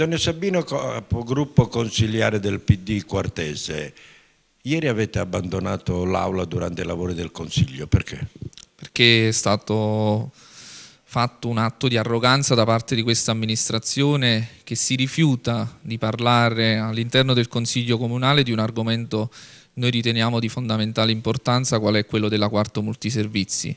Antonio Sabino, capogruppo consigliare del PD Quartese. Ieri avete abbandonato l'aula durante i lavori del Consiglio, perché? Perché è stato fatto un atto di arroganza da parte di questa amministrazione che si rifiuta di parlare all'interno del Consiglio Comunale di un argomento noi riteniamo di fondamentale importanza, qual è quello della quarto multiservizi.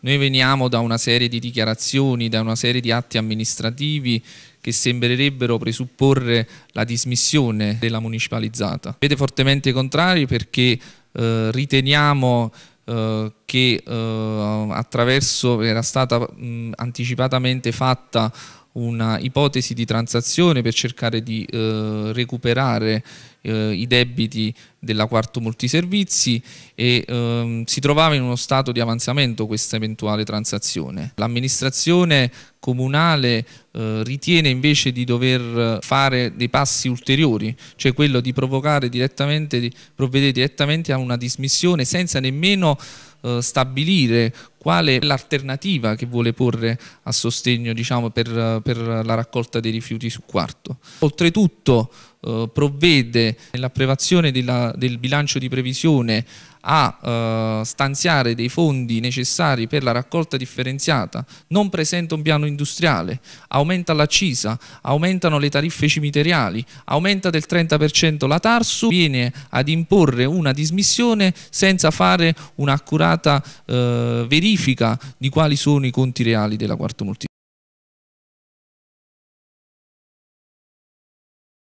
Noi veniamo da una serie di dichiarazioni, da una serie di atti amministrativi che sembrerebbero presupporre la dismissione della municipalizzata. Siete fortemente contrari perché eh, riteniamo eh, che eh, attraverso era stata mh, anticipatamente fatta una ipotesi di transazione per cercare di eh, recuperare eh, i debiti della quarto multiservizi e ehm, si trovava in uno stato di avanzamento questa eventuale transazione. L'amministrazione comunale eh, ritiene invece di dover fare dei passi ulteriori, cioè quello di provocare direttamente, di provvedere direttamente a una dismissione senza nemmeno eh, stabilire qual è l'alternativa che vuole porre a sostegno diciamo, per, per, la raccolta dei rifiuti su quarto. Oltretutto eh, provvede nell'approvazione del bilancio di previsione a eh, stanziare dei fondi necessari per la raccolta differenziata, non presenta un piano industriale, aumenta l'accisa, aumentano le tariffe cimiteriali, aumenta del 30% la Tarsu, viene ad imporre una dismissione senza fare un'accurata eh, verifica di quali sono i conti reali della quarto multiservizi.